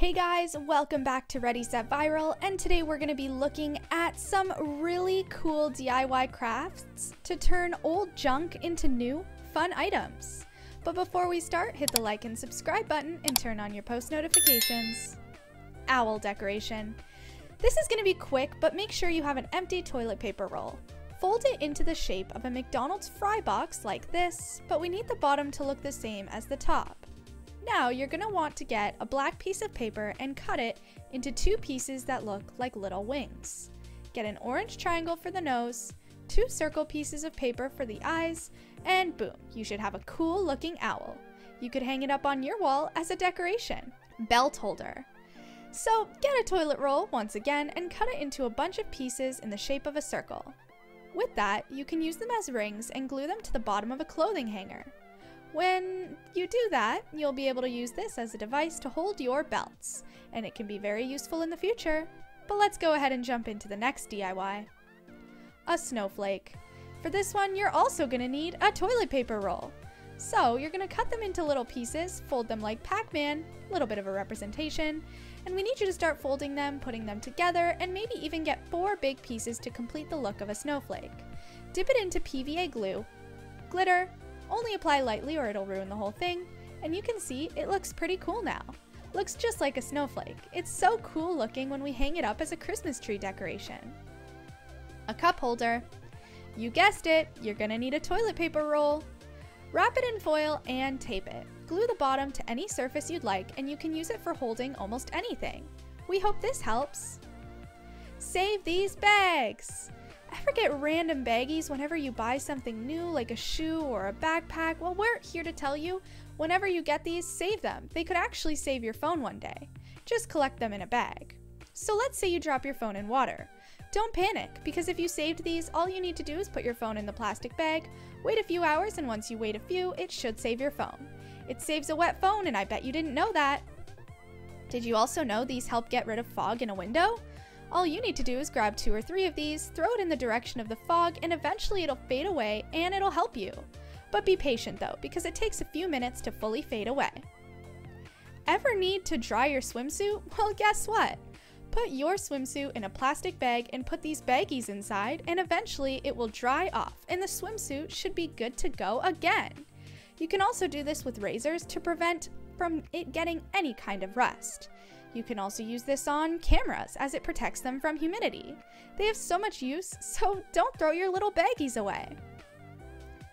Hey guys, welcome back to Ready Set Viral, and today we're going to be looking at some really cool DIY crafts to turn old junk into new, fun items. But before we start, hit the like and subscribe button and turn on your post notifications. Owl decoration. This is going to be quick, but make sure you have an empty toilet paper roll. Fold it into the shape of a McDonald's fry box like this, but we need the bottom to look the same as the top. Now you're going to want to get a black piece of paper and cut it into two pieces that look like little wings. Get an orange triangle for the nose, two circle pieces of paper for the eyes, and boom, you should have a cool looking owl. You could hang it up on your wall as a decoration. Belt holder. So get a toilet roll once again and cut it into a bunch of pieces in the shape of a circle. With that, you can use them as rings and glue them to the bottom of a clothing hanger. When you do that, you'll be able to use this as a device to hold your belts, and it can be very useful in the future. But let's go ahead and jump into the next DIY. A snowflake. For this one, you're also to need a toilet paper roll. So you're to cut them into little pieces, fold them like Pac-Man, a little bit of a representation, and we need you to start folding them, putting them together, and maybe even get four big pieces to complete the look of a snowflake. Dip it into PVA glue, glitter, only apply lightly or it'll ruin the whole thing, and you can see it looks pretty cool now. Looks just like a snowflake. It's so cool looking when we hang it up as a Christmas tree decoration. A cup holder. You guessed it, you're gonna need a toilet paper roll. Wrap it in foil and tape it. Glue the bottom to any surface you'd like and you can use it for holding almost anything. We hope this helps. Save these bags! Ever get random baggies whenever you buy something new, like a shoe or a backpack? Well, we're here to tell you whenever you get these, save them. They could actually save your phone one day. Just collect them in a bag. So let's say you drop your phone in water. Don't panic, because if you saved these, all you need to do is put your phone in the plastic bag, wait a few hours, and once you wait a few, it should save your phone. It saves a wet phone, and I bet you didn't know that. Did you also know these help get rid of fog in a window? All you need to do is grab two or three of these, throw it in the direction of the fog, and eventually it'll fade away and it'll help you. But be patient though, because it takes a few minutes to fully fade away. Ever need to dry your swimsuit? Well, guess what? Put your swimsuit in a plastic bag and put these baggies inside, and eventually it will dry off, and the swimsuit should be good to go again. You can also do this with razors to prevent from it getting any kind of rust. You can also use this on cameras as it protects them from humidity. They have so much use, so don't throw your little baggies away.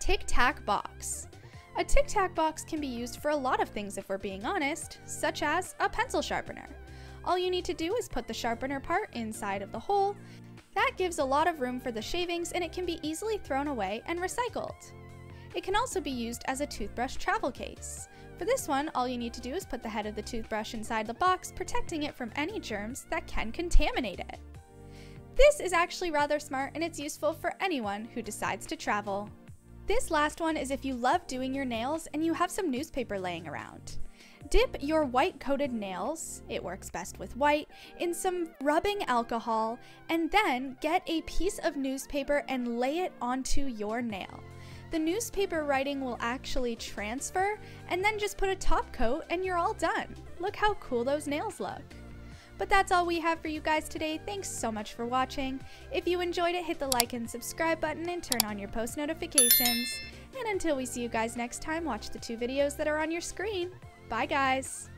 Tic Tac Box. A Tic Tac box can be used for a lot of things if we're being honest, such as a pencil sharpener. All you need to do is put the sharpener part inside of the hole. That gives a lot of room for the shavings and it can be easily thrown away and recycled. It can also be used as a toothbrush travel case. For this one, all you need to do is put the head of the toothbrush inside the box, protecting it from any germs that can contaminate it. This is actually rather smart and it's useful for anyone who decides to travel. This last one is if you love doing your nails and you have some newspaper laying around. Dip your white coated nails, it works best with white, in some rubbing alcohol and then get a piece of newspaper and lay it onto your nail the newspaper writing will actually transfer and then just put a top coat and you're all done. Look how cool those nails look. But that's all we have for you guys today. Thanks so much for watching. If you enjoyed it, hit the like and subscribe button and turn on your post notifications. And until we see you guys next time, watch the two videos that are on your screen. Bye guys!